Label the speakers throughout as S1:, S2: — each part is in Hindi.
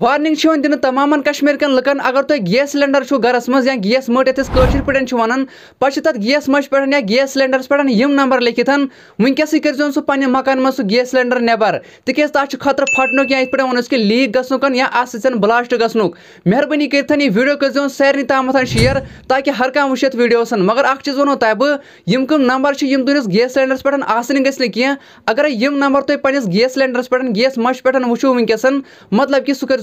S1: वार्निंग दिन तमाम कश्मीर कन लुकन, अगर तुम गैस सिलेंडर गरस मज, या गैस मट ये पे वन पे तथ गैस मच पे या गैस सिलेंडरस पे यम नंबर लिखित वनकस कर सह पे मकान मज गैस सिलेंडर नबर तिक तथ खतर फटन या पे वो कि लीक गुक या अत ब्लास्ट गुक मेहरबानी कर वीडियो कर सारे तम शेयर, ताकि हर कह वुत वीडियो मगर अ चीज़ वो तब, यम कम नंबर तुस गैस सिलेंडरस पे आसन गह अगर यम नंबर तुम पे गैस सिलेंडरस पे गैस मच पे वो वनकस मतलब कि सह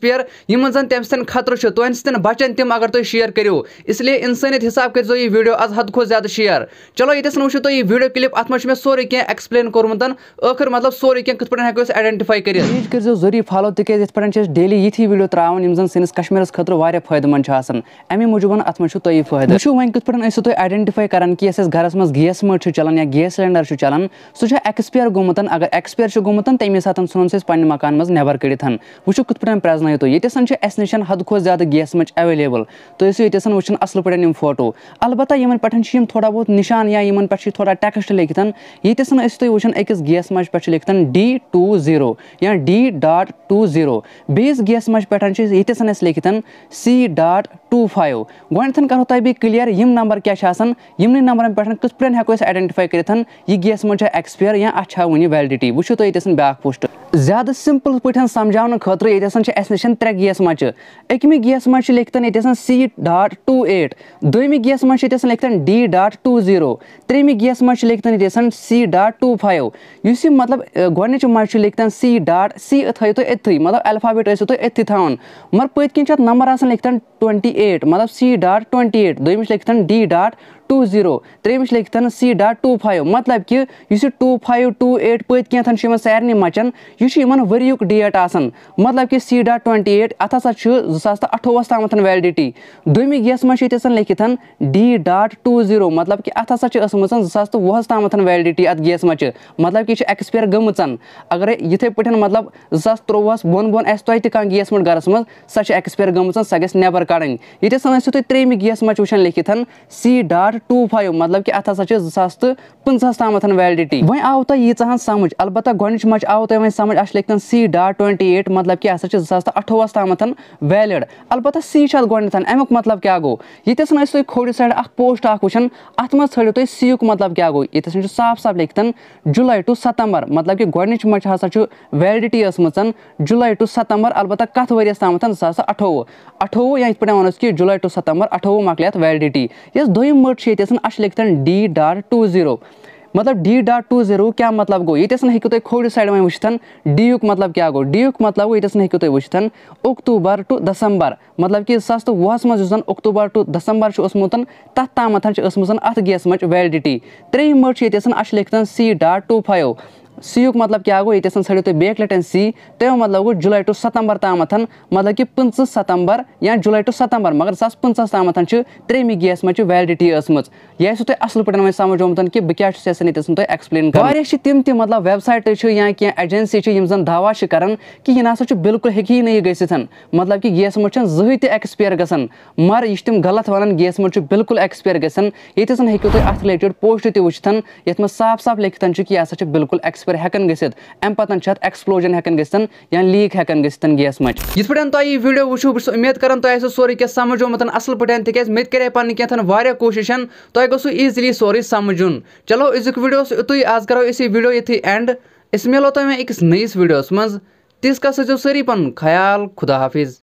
S1: ज़्यादा नुकसान गम तम दोस्तों ये वीडियो मज टोटल दोन मिनटन मज समझाव तुह बह कस पे हेकू तुम गर बिहित चेक कर तुहद गैस सिलेंडर यह मतलब वन वैलिड या यह एक्सपायर गोमुत अगर मेहरबानी कर वीडियो कर हद खो ज़्यादा शेयर तिक तुम वो मे स्टार्ट सही मतलब खबर कतन वनकस गरस मज गैस सिलेंडर एक्सपायर यम जन तम सन खतर तुहद सन बचन तम अगर तुम शेयर करो इसलिए इंसानियत हिसाब कर यह वीडियो आज हद खो ज़्यादा शेयर चलो ये वो तुम यह वीडियो क्लिप अत मे कह एक्सप्लेन कोर्मुत आखिर मतलब कह कत हेको आइडेंटिफाई कर ज़रूरी फॉलो तिक पे डेली यी वीडियो त्रावान खतर वारिया फ़ायदेमंद अमे मूजूब अत मे तुम फ़ायदे वो वो कत पे तुम आइडेंटिफाई करान कि घरस मज गैस मट चलान या गैस सिलेंडर चलान सह एक्सपायर गोमुत अगर एक्सपायर गोमुत तमे सात सोन पे मकान मज नबर कड़ित वो कत पे प्रजन तुम ये अस नश हद खो ज़्यादा गैस मच अवेलेबल तो ये वो असल पे फ़ोटो अलबत् इन पे थोड़ा बहुत निशान या इन पे थोड़ा टेक्स्ट लिखित ये तुम वो अकिस गैस मच पे लिखित डी टू ज़ीरो या डी डॉट टू ज़ीरो बेस गैस मच पे ये लिखित सी डॉट टू फाइव गथन करो तुम बह क्लियर यम नंबर क्या यमन नंबर पे कस पे हेको आइडेंटिफाई कर यह गैस मच एक्सपायर या अत वन वैलिडिटी वो तुम ब्या पोस्ट ज़्यादा सिंपल पे समझा खतर ये नश त्रे गैस मच अकमि गैस मज लिखन ये सी डॉट टू एट दोमि गैस मज लिखन डी डॉट टू ज़ीरो त्रेमि गैस मज लिखन ये सी डॉट टू फाइव इस मतलब गोच मज लिखन सी डॉट सी थो तुम एथी मतलब अल्फ़ाबेट तुम एथी थवान मगर पत नंबर लिखन ट्वेंटी एट मतलब सी डॉट ट्वेंटी एट दोमिस लिखन डी डॉट टू ज़ीरो त्रेमिस लिखन सी डॉट टू फाइव मतलब कि इस टू फाइव टू एट पत कैथन सारे मचन यह वरियुक डेट आसान मतलब कि सी डॉट ट्वेंटी एट अत हसा जुसास अठोवस तम वैलिडिटी दोमि गैस मज लिखित डी डॉट टू ज़ीरो मतलब कि अत हसा जुसास वुहस तम वैलिडिटी अत गैस मज मतलब कि एक्सपायर गम अगर ये पे मतलब जुसास त्रोवहस बोन बोन मट ये टू फाइव मतलब कि अत जुसास तो पंचहस तम वैलिडिटी वह आव तुम यीचान समझ अलबत् गोच मच आव तुम समझ अ लिखन सी डॉट ट्वेंटी एट मतलब कि हसा जुसास तो अठोवस तम वैलिड अलबत् सी गोथ अमुक मतलब क्या गो? ये तुम खोड़ साइड पोस्ट वुचान अत मज ठारो तुम सी मतलब क्या गो? ये साफ़ साफ़ लिखन जुलाई टू सतंबर मतलब कि गोच मच हसा वैलिडिटी जुलाई टू सतंबर अलबत् कत वरियस तम जुसास अठोवु अठोवु या पे वो कि जुलाई टू सतंबर अठोवु मकल वैलिडिटी यस दोम मट अश लिखन डी डार टू ज़ीरो। मतलब डी डार टू ज़ीरो क्या मतलब गो? ये हेको तुम खोड़ साइड में वुचन डी युक मतलब क्या गो? डी युक मतलब गो ये हेकू तुम वुचन अक्टूबर टू दिसंबर। मतलब कि जो तो वुहस मज अक्टूबर टू दिसंबर ओसमुत तथ ताम अत गैस मच वैलिडिटी। त्रेम मट ये लिखन सी डार टू फाइव। सी युक मतलब क्या गो ये षड़ो तुम बेक लटन सी तो मतलब गो जुलाई टू सतंबर तम मतलब कि पंच सतंबर, या जुलाई टू सतंबर, मगर सास पंचस तम त्रेमि गैस मज वैलिडिटी यह तुम असल पे समझ आमुत कि बह क्या तुम एक्सप्लेन कर। तम तम मतलब वेबसाइट या कह एजेंसी जन दावा कर कि यह ना बिल्कुल हेकी नह गसित मतलब कि गैस मट जहें तक एक्सपायर गसान। मगर यह तुम गलत वन गैस मट बिल्कुल एक्सपायर गसान। ये हेकू तुम अत रिलेटेड पोस्ट तु वुचन ये साफ़ साफ़ लिखित कि यह बिल्कुल एक्सपायर पर हेकन गसित अम पतन एक्सप्लोजन हेकन गसित या लीक हेकन गसित गैस मच यिथ पे तुम यह वीडियो वो बस उम्मीद कर तुम सोरे क्या समझोमुत असल पे तिक मे करे पे वारिया कोशिश तुम गो ईजिली सोरे समझुन चलो अजुक वीडियो युत आज करो इस वीडियो ये एंड इस मिलो तुम अकिस नईस वीडियोस मज तिस का सो सारी पन ख्याल खुदा हाफिज